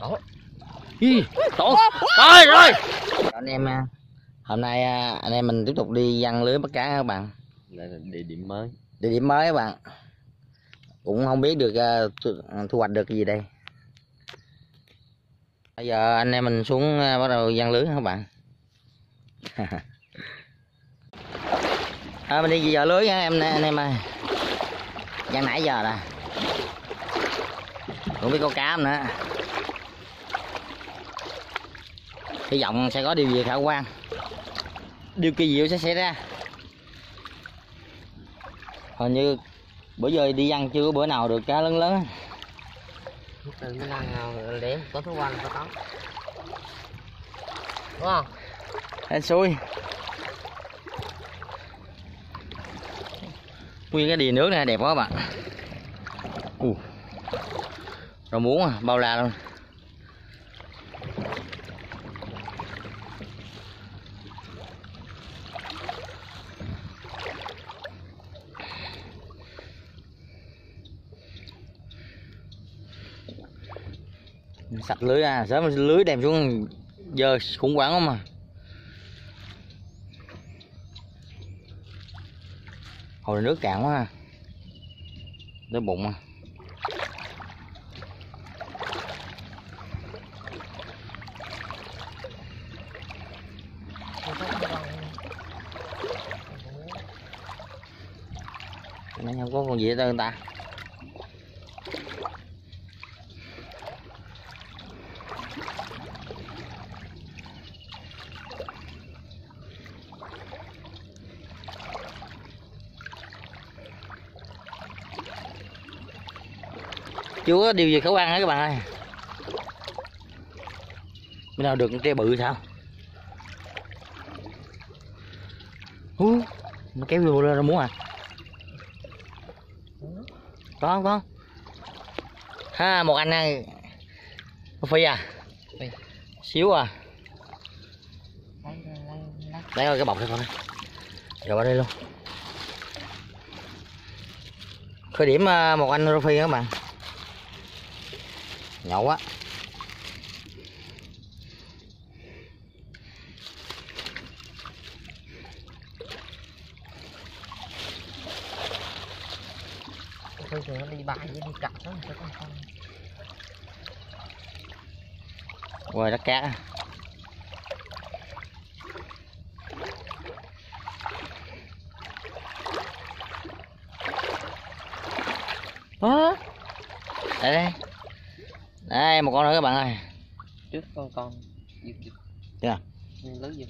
Đó. Hi, tổ. Rồi rồi. Anh em à, hôm nay à, anh em mình tiếp tục đi giăng lưới bắt cá các bạn? Đây là địa điểm mới. địa điểm mới các bạn? Cũng không biết được à, thu, thu hoạch được cái gì đây. Bây giờ anh em mình xuống bắt đầu giăng lưới các bạn? À, mình đi giờ lưới nha em anh em ơi? Giăng nãy giờ nè. Không biết có cá không nữa hy vọng sẽ có điều gì khả quan điều kỳ diệu sẽ xảy ra hình như bữa giờ đi ăn chưa có bữa nào được cá lớn lớn. Từ cái năng để có thứ quan có tóc. Đúng không? hên xui nguyên cái đìa nước này đẹp quá các bạn uh. rồi muốn à, bao la luôn sạch lưới à sớm lưới đem xuống giờ khủng hoảng không mà. Hồi nước cạn quá ha. Tới bụng à. Nó không có con gì hết trơn ta. Chưa có điều gì khả quan hết các bạn ơi. Bữa nào được con tre bự sao? Hú, nó kéo vô ra muốn à? Có không có. Ha một anh này phi à? Phi. xíu à? Lấy coi cái bọc đây con ơi rồi vào đây luôn. Khởi điểm à, một anh rô phi các bạn nhậu quá Thôi thì nó đi bài với đi cặp đó sẽ không không. quay đất cát á. Đó. đây đây đây một con nữa các bạn ơi Trước con con giật giật. Chưa? Nhưng lưới giật.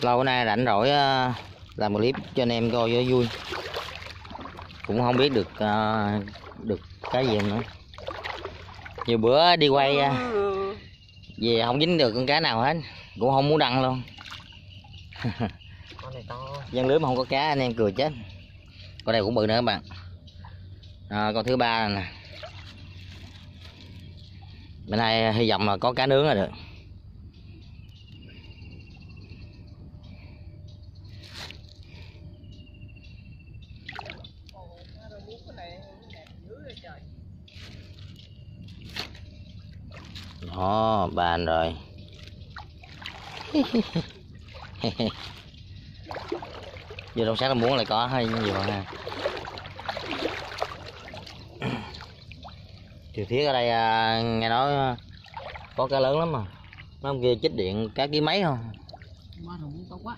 lâu nay rảnh rỗi ờ, làm clip cho anh em coi cho vui cũng không biết được ờ, được cái gì nữa nhiều bữa đi quay ờ, về không dính được con cá nào hết cũng không muốn đăng luôn. dân lưới mà không có cá anh em cười chết. Con này cũng bự nữa các bạn. À, con thứ ba này nè. Bữa nay hy vọng là có cá nướng là được. Đó, bàn rồi. Vô trong sát là muốn lại có hay nhiều ha Triều thiết ở đây à, nghe nói à, có cá lớn lắm mà ông kia chích điện cá ký mấy không quá.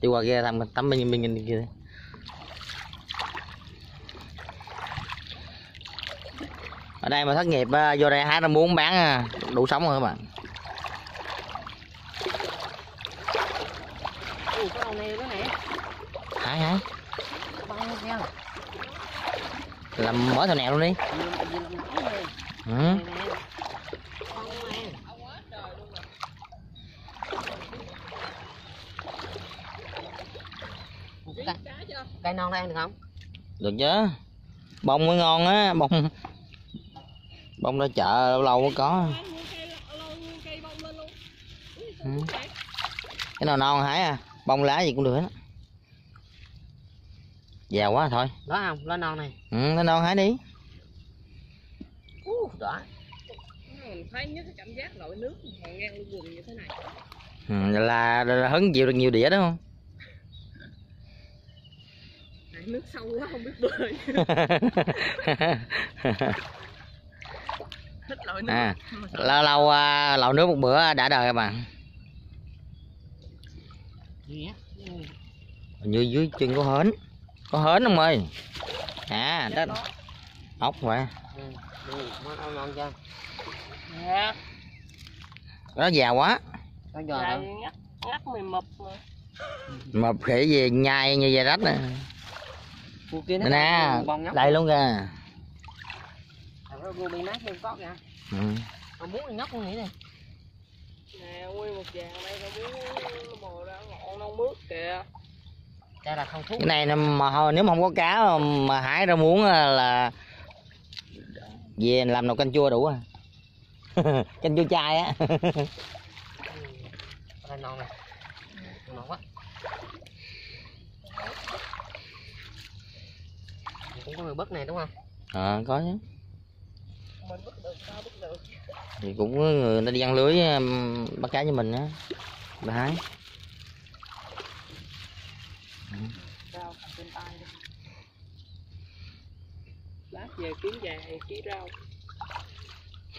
Đi qua kia thăm tắm bên bên bên kia. Ở đây mà thất nghiệp à, vô đây hái ra muốn bán à, đủ sống rồi các bạn Ủa cái đầu này nữa nè. Nhiêu nha. Làm mở theo nèo luôn đi ừ. Cây non đây ăn được không? Được chứ Bông mới ngon á Bông Bông ra chợ lâu lâu mới có ừ. Cái nào non hái à Bông lá gì cũng được hết á. giàu quá thôi. Đó không? Lá non này. Ừ, nó non hái đi. Uh, đó mình thấy nhất cái cảm giác nổi nước mà ngang quần như thế này. Ừ, là, là hứng chịu được nhiều đĩa đúng không? Này, nước sâu quá không biết bơi. Thích lội nước. À lâu lâu à, lẩu nước một bữa đã đời các bạn như dưới chân có hến. Có hến không ơi. À đó. Ốc vậy ừ. ừ. món ăn non cho Dạ, nó già quá ngắt ngắt mày mập mà. Mập khỉ gì nhai như dây rách nè. Cua kia nó nè đây luôn kìa. Ừ. Mà muốn thì nhóc con nghĩ này nè nguyên một vàng đây tao muốn mò ra ngọn non mướt kìa. Đây là không thuốc cái này nó- mà thôi nếu mà không có cá mà hải ra muốn là về làm nồi canh chua đủ à. Canh chua chay á. Đây non này non quá. Cũng có người bất này đúng không? Ờ có chứ mình bắt được sao bắt được thì cũng có người ta đi ăn lưới bắt cá cho mình á. Bà hái. Lát về kiếm vàng ký rau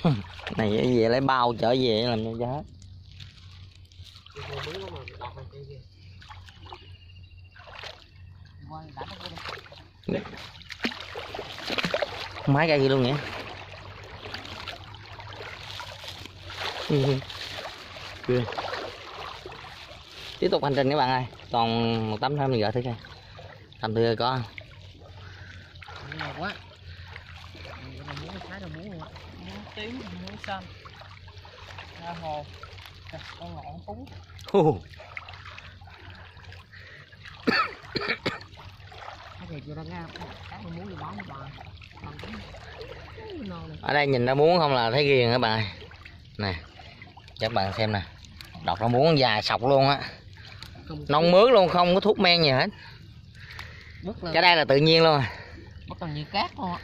này về lấy bao trở về làm cho giá. Máy cây gì luôn nhỉ này kia kìa Quay đã có đây mấy cây kia luôn nhỉ Ừ. Ghê. tiếp tục hành trình các bạn ơi. Còn một tấm thôi mình gỡ thử coi tầm tươi có nhiều quá muốn thái đâu muốn luôn á muống tím muống xanh ra hồ con ngọn cúng ra ra muốn ở đây nhìn nó muốn không là thấy ghiền các bạn ơi? Nè các bạn xem nè. Đọt nó muốn dài sọc luôn á. Non mướt luôn không có thuốc men gì hết. Cái đây là tự nhiên luôn à. bứt còn như cát luôn á.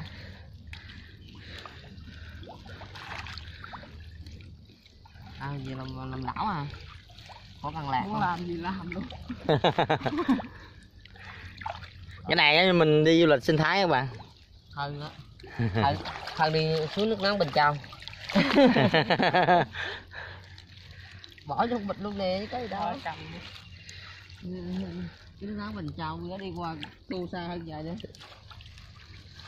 À gì làm làm lão à. Có cần lạc muốn không? làm gì làm luôn. Cái này á, mình đi du lịch sinh thái các bạn. Hơn á. Hơn hơn đi xuống nước nắng bình châu bỏ trong bịch luôn nè cái gì đâu thôi cầm đi. Cái nước nắng bình châu nó đi qua đu xa hơn vậy nữa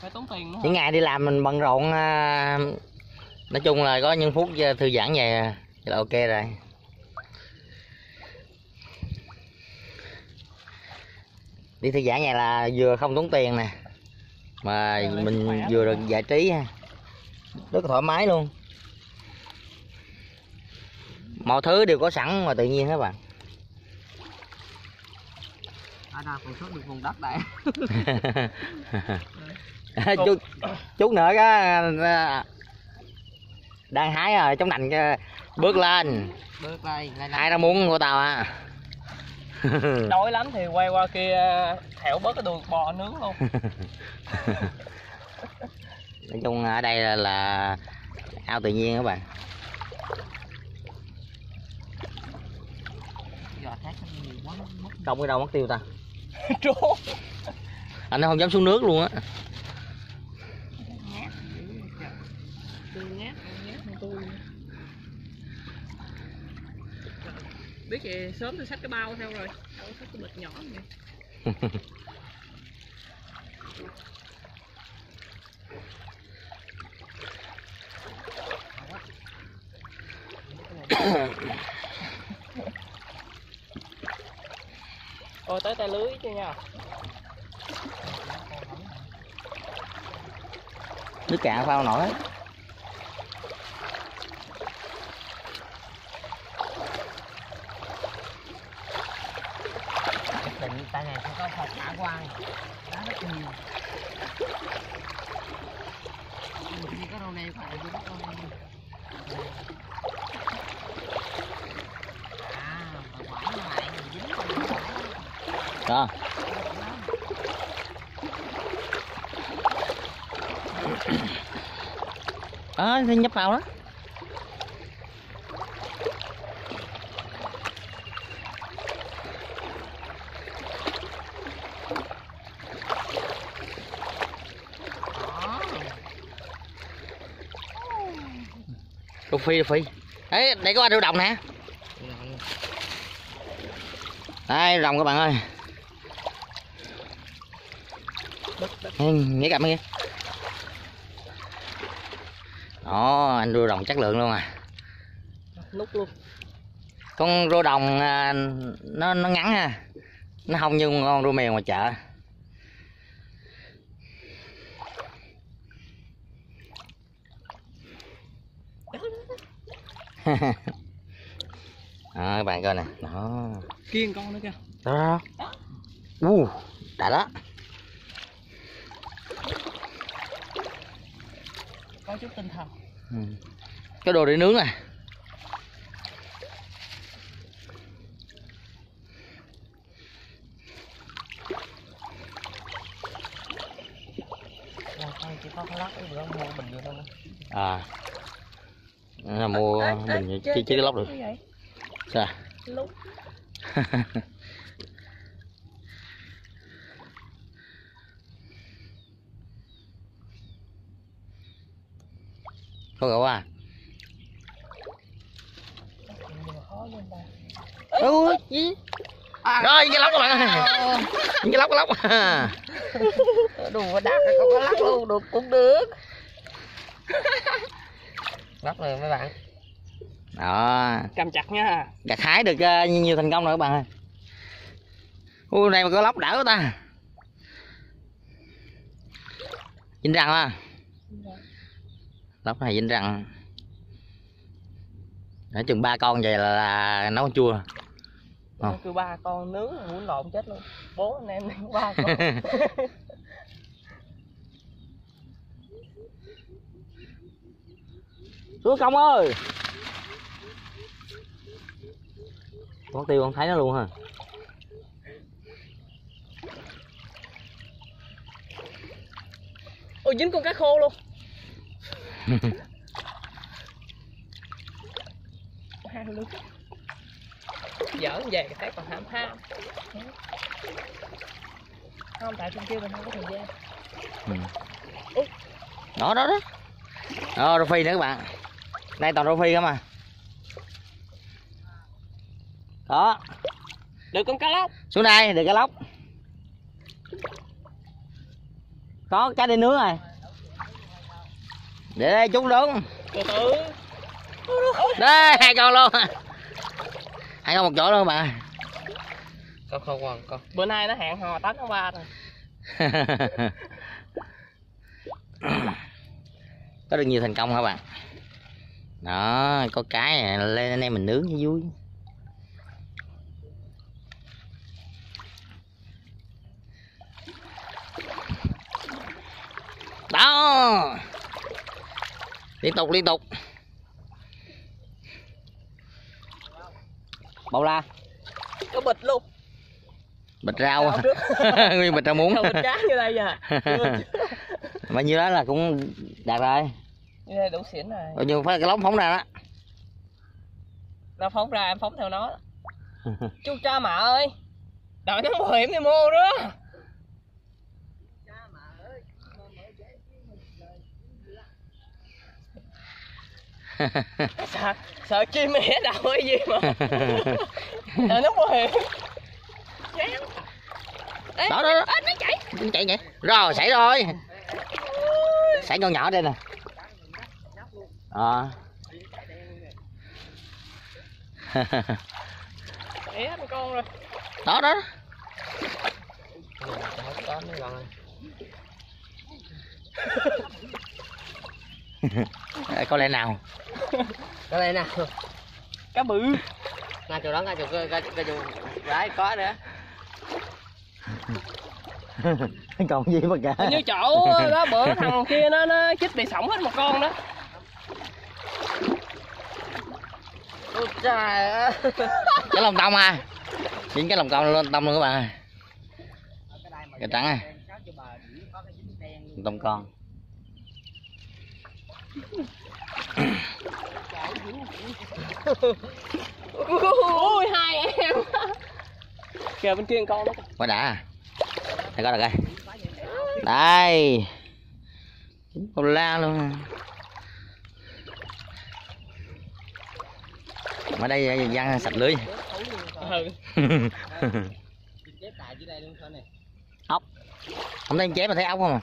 phải tốn tiền nữa những ngày đi làm mình bận rộn à, nói chung là có những phút thư giãn à, là ok rồi. Đi thư giãn vậy là vừa không tốn tiền nè mà mình vừa được giải trí ha. rất là thoải mái luôn mọi thứ đều có sẵn mà tự nhiên các bạn. Ở đâu còn xuất được vùng đất chút chút nữa cái đang hái rồi trong đành cái bước lên. Bước đây ngay hai ra muốn của tao á đói lắm thì quay qua kia thẻo bớt cái đùi bò nướng luôn. Nói chung ở đây là, là ao tự nhiên các bạn giò thác nó nhiều không cái đâu mất tiêu ta. Trốn. Anh không dám xuống nước luôn á. Biết vậy sớm tôi xách cái bao theo rồi. Đâu có xách cái bịch nhỏ vậy Ôi tới tay lưới chưa nha. Nước cạn phao nổi. Định tại này không có phật thả quan đá rất nhiều. Như có đâu này phải chứ đâu này à đó. Ờ thì nhấp vào đó. Đồ phi đồ phi. Đấy đây có anh rêu đồng nè. Đây rồng các bạn ơi nghĩa cầm kia đó anh rô đồng chất lượng luôn à. Nút luôn. Con rô đồng à, nó nó ngắn ha. Nó không như con rô mèo ngoài chợ. Đó các bạn coi nè. Đó. Kiên con nữa kìa. Đó. Đó u đã đó có chút tinh thần. Ừ. cái đồ để nướng à chỉ có bữa mua bình thôi. À. Là mua mình chỉ chỉ cái lóc được. sao có gạo à. Ui gì? rồi cái lóc các bạn ơi cái lóc. Cái lóc đắt rồi không có lắc luôn được cũng được. Lắc rồi mấy bạn. Đó. Cầm chặt nha. Gặt hái được ờ, nhiều thành công rồi các bạn ơi. Ui này mà có lóc đỡ ta. Dính răng á lóc này dính răng. Nói chừng ba con vậy là, là nấu con chua. Ờ. kêu ba con nướng muốn lộn chết luôn. Bố anh em nướng ba con. Xuống công ơi! Con tiêu con thấy nó luôn hả? Ôi dính con cá khô luôn luôn giỡn về cái còn ham ham không tại trên kia mình không có thời gian. Ừ. đó đó đó. Đó rô phi nữa các bạn. Đây toàn rô phi không à? Đó. Được con cá lóc. Xuống đây để cái lóc. Có cá đi nướng rồi để đây chút đúng đây hai con luôn. Hai con một chỗ luôn bạn con không còn con bữa nay nó hẹn hò tấn tháng ba rồi. Có được nhiều thành công hả bạn? Đó có cái này lên anh em mình nướng cho vui. Đó liên tục liên tục. Bao la. Có bịch luôn. Bịch rau. Nguyên bịch rau muống. Bịch cá như đây à. Bao nhiêu đó là cũng đạt rồi. Như đủ xỉn rồi. Bao nhiêu phải cái lóng phóng ra đó. Nó phóng ra em phóng theo nó. Chú cha mạ ơi. Đợi nó bảo hiểm thì mua đó sợ sợ chim mẹ đầu hay gì mà. Đợi nó bảo hiểm Đó, đó, đó. ê, nó chạy. Chạy vậy. Rồi xảy rồi. Xảy con nhỏ đây nè. À. Một con rồi. Đó đó. Có lẽ nào cái này nào cá bự. Ngay chỗ đó ngay chỗ cái cái cái chỗ gái có nữa. Còn gì mà cả? Như chỗ đó bữa thằng kia nó nó chích bị sổng hết một con đó. Ôi trời ơi. Cái lồng tông à. Chính cái lồng tông lên tông luôn các bạn ơi. Cái trắng à. Lồng tông con ui hai em. Kìa bên kia con đó quá đã. Đây có được đây. Đây con la luôn. Ở đây văng sạch lưới. Ừ. Nè không thấy chém mà thấy ốc không à?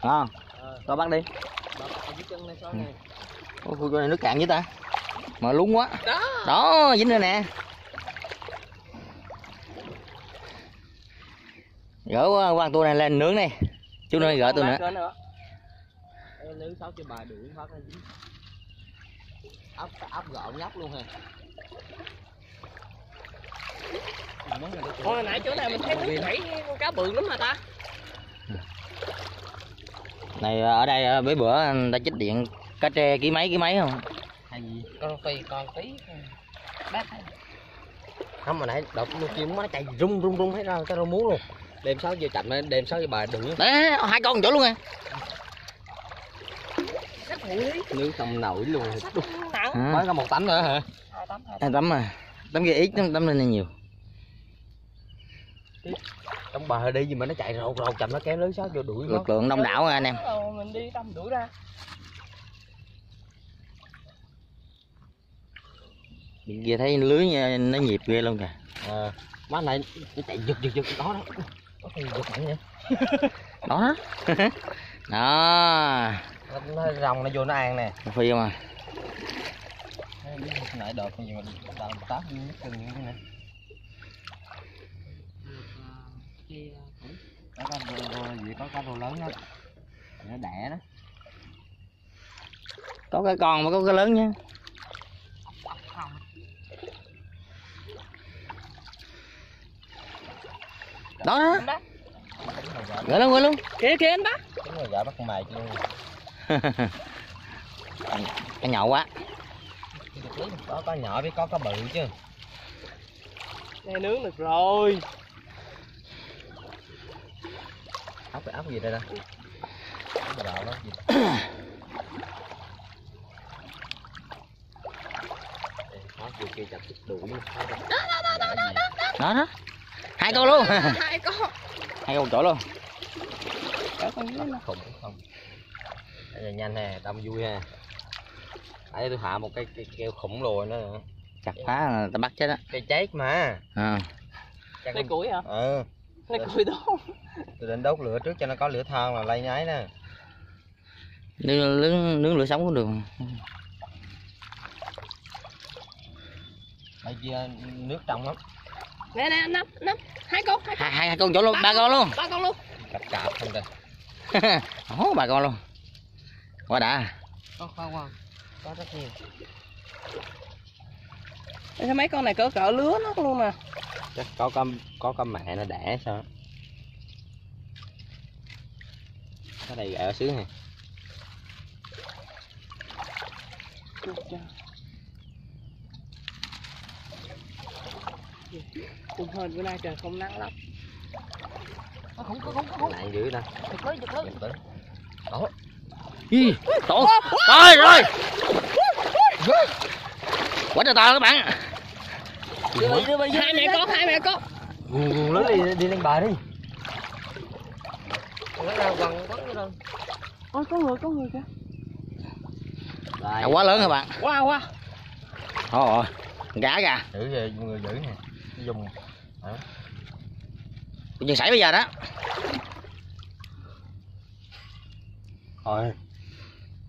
À, coi bắt đi này Ôi, khui con này nước cạn với ta. Mà lúng quá. Đó. Đó dính rồi nè. Gỡ qua quan tôi này lên nướng đi. Chú nơi gỡ tôi nữa. Gỡ nữa. Ê, nếu sáu cho bà đuổi phát ra dính ốc ốc gọn nhóc luôn Ôi, hồi nãy chỗ này mình thấy nước chảy con cá bự lắm mà ta. Này ở đây ờ, mấy bữa người ta chích điện cá tre ký mấy ký mấy không? Hay gì? Con tùy con tí. Bác không mà nãy đợt nuôi chim nó chạy rung rung rung hết ra cái rau muống luôn. Đêm sáu giờ chậm đêm sáu giờ bà đuổi đấy hai con chỗ luôn à. Nướng không nổi luôn. À, mới có một tánh nữa hả? Hai tấm hai tấm à? Tấm kia ít tấm tấm lên này nhiều. Trong bờ đi gì mà nó chạy rột rột chậm nó kéo lưới sáu giờ đuổi lực lượng đông đảo à, anh em. Mình đi tâm đuổi ra Kia thấy lưới nó nhịp ghê luôn kìa. À, má này nó chạy giật giật giật đó đó. Có cái gì giật mạnh vậy. Đó. Đó. Nó, nó rồng nó vô nó ăn nè. Phi mà. Nãy đợt gì mà tao tát nước chân như thế này. Có cá rô gì có cá rô lớn đó nó đẻ đó. Có cái con mà có cái lớn nha đó. Đó. Gửi luôn gửi luôn. Kia kia anh bác. Đúng rồi dạ bắt con mày luôn cái nhậu quá. Có có nhỏ với có có bự chứ. Này nướng được rồi. Ốc cái ốc gì đây cái đạo đó gì? Kia chặt đuổi luôn đó đó hai con luôn. Hai con. Hai con chỗ luôn. Khủng không đây là nhanh nè đông vui ha. Nãy tôi hạ một cái, cái keo khủng lồ nữa nữa. Chặt phá là ta bắt chết á. Cây chết mà. À. Chắc lấy củi hả? Ừ lấy củi đó tôi định đốt lửa trước cho nó có lửa than là lay nhái nè. Nướng, nướng, nướng lửa sống cũng được. Bây giờ nước trong lắm nè nè nắp nắp. Hai con hai con. Hai, hai, hai con chỗ luôn ba con luôn. ba con luôn. Cạp cạp không đây Ồ, ba con luôn. Quá đã. Có không không? Có rất nhiều. Sao mấy con này cỡ cỡ lứa nó luôn nè chắc có con có con mẹ nó đẻ sao? Cái này ở xứ này cùng hơn bữa nay trời không nắng lắm. Không có không có không? Nặng dữ ta. Giật lấy giật lấy Giật đó. Ý, tổ rồi rồi quá trời to các bạn. Hai mẹ con hai mẹ con guồng guồng lớn đi đi lên bờ đi. Nó ra quăng quấn cái đâu. Ôi có người có người kìa. Quá lớn các bạn? Wow wow Ồ, gã kìa giữ về người giữ nè dùng. Chừng sảy bây giờ đó. Rồi.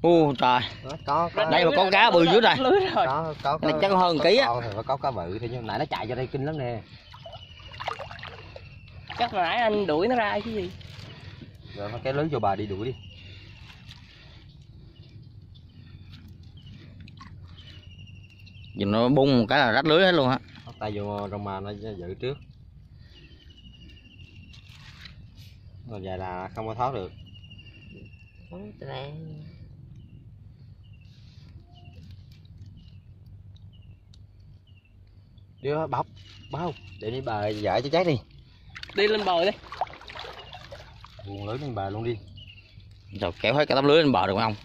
U trời. Nó có có Đây mà con cá bự dữ rồi. lưới rồi. Có có này chắc hơn ký á. có cá bự thì nhưng nãy nó chạy ra đây kinh lắm nè. Chắc là nãy anh đuổi nó ra chứ gì? Rồi nó cái lưới vô bà đi đuổi đi. Giờ nó bung một cái là rách lưới hết luôn á tay vô trong mà nó giữ trước rồi dài là không có thoát được đưa bọc bao để đi bà giải cho chết đi đi lên bờ đi buồn lưới lên bà luôn đi rồi kéo hết cả tấm lưới lên bờ được không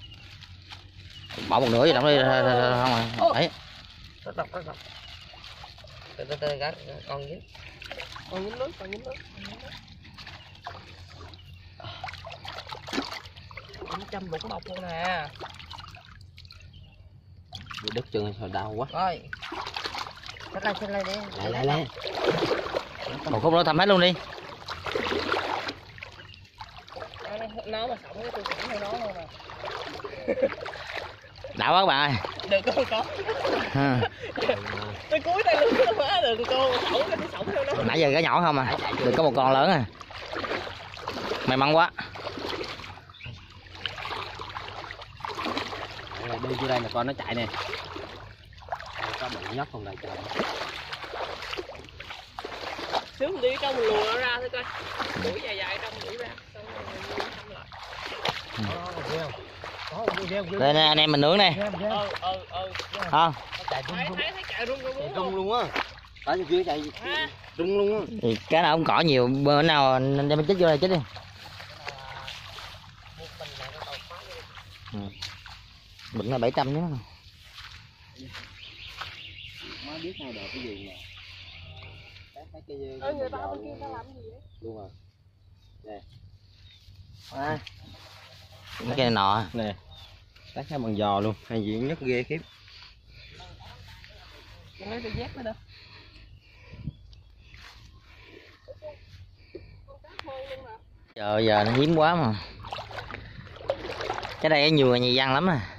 bỏ một nửa gì đóng đi không à đấy Rất độc, rất độc. Từ từ từ gắt con dính Còn dính nước, còn dính nước. nước. Anh chăm đục độc luôn nè. bị đứt chân sao đau quá Rồi. Xách lên, xách lên đi. lại lại lại một khúc nữa thăm hết luôn đi Nó- mà sống cái tôi cũng theo nó luôn nè. đã quá các bạn ơi Đừng có có. Ha. Tôi cúi tay luôn nó má đừng cô sống cái sống theo nó. nãy giờ cái nhỏ không à được có một con lớn à may mắn quá Đây, đi dưới đây là con nó chạy nè có bự nhất không đây trời Xíu mình đi trong mình lùa nó ra thôi coi. Đuổi dài dài trong đuổi ra. Xong rồi mình thăm lại. Đây nè anh em mình nướng này Ờ ờ ờ. không? Chạy Thấy thấy thấy chạy rung luôn á. Tại chưa chạy rung luôn á. Thì cái nào không cỏ nhiều bữa nào anh đem chết vô đây chết đi. Bệnh là 700 nhé. Má biết hai đợt cái gì nè cái cái cái người ta bên kia ta làm gì vậy? luôn rồi. À. cái này nọ. Nè tác hai bằng giò luôn hay gì nhất ghê khiếp. Mình lấy tôi dép nữa đâu. giờ giờ nó hiếm quá mà. Cái đây nhiều nhà dân lắm à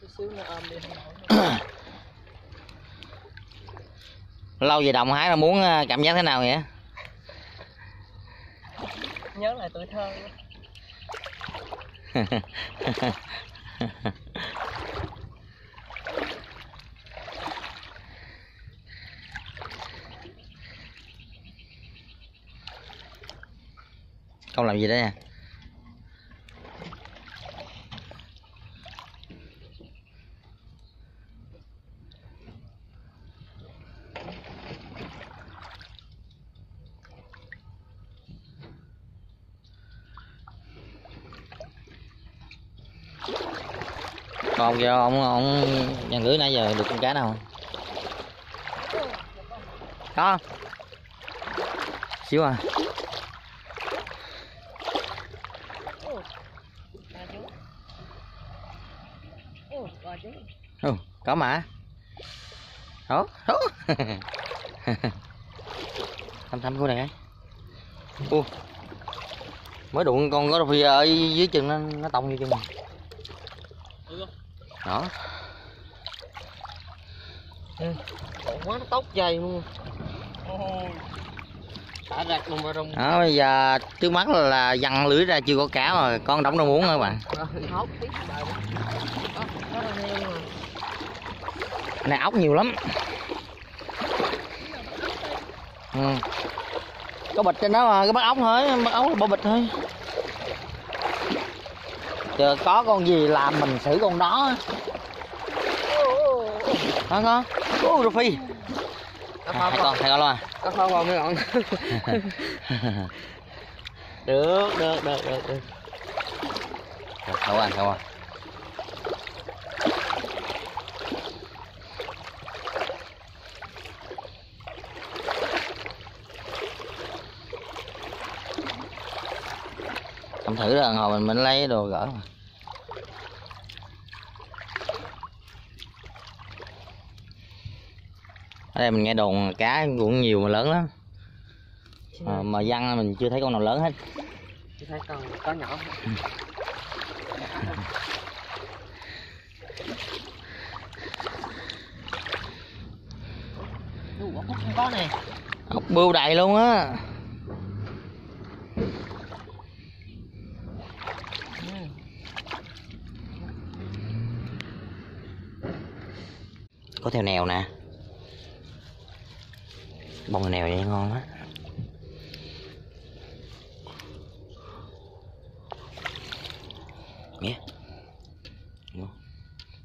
Chút xíu nữa ôm đi không nổi. Lâu về đồng hái là muốn ờ, cảm giác thế nào vậy Nhớ lại tuổi thơ. con làm gì đấy nha do ông ông nhà lưới nãy giờ được con cá nào? Không? có không? xíu à. Ừ, có mà. Đó đó thăm thăm cô này cái u mới đụng con có phi ở dưới chân nó nó tông vô chân mình đó Còn quá nó tóc dày luôn. Ôi. Đó bây giờ trước mắt là, là văng lưới ra chưa có cá mà con đóng đâu muốn các bạn mà. này ốc nhiều lắm ừ. có bịch trên đó mà cái bắt ốc thôi bắt ốc là bỏ bịch thôi chờ có con gì làm mình xử con đó. Đó con? Ô rồi phi hai con hai con luôn à? Có không không mấy bạn. Được, được, được, được, được. Rồi, thôi anh không thử rồi hồi mình mình lấy đồ gỡ. Mà ở đây mình nghe đồn cá cũng nhiều mà lớn lắm. À, mà văng mình chưa thấy con nào lớn hết. Chị thấy con có nhỏ ốc bươu đầy luôn á có theo nèo nè. Bông nèo này ngon á yeah.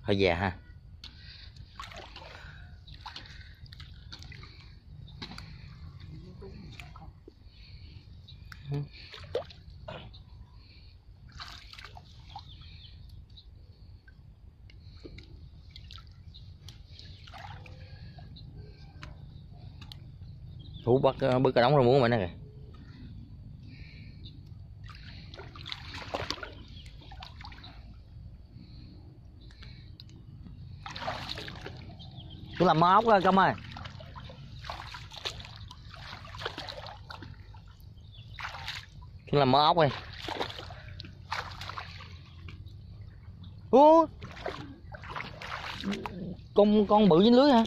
hơi già ha. Phú bắt ờ, bớt cá đóng rau muốn mà nè kìa? Chú làm mớ ốc rồi công ơi. Chú làm mớ ốc đi. Con con bự dính lưới hả?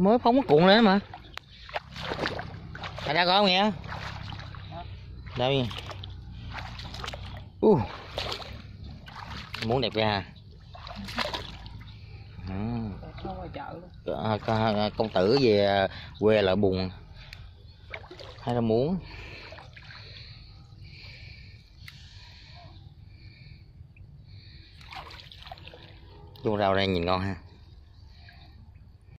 Mới phóng cái cuộn lên mà. À ra coi không nghe? Đây uh. muốn đẹp ra. À, công tử về ờ, quê lại buồn. Hay là muốn? Chuông rau đây nhìn ngon ha.